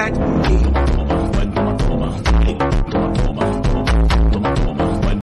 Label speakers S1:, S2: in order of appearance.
S1: and